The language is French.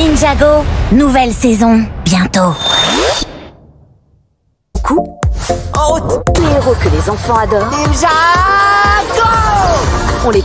Ninjago, nouvelle saison, bientôt. Coup. Oh, en. Les héros que les enfants adorent. Ninjago On les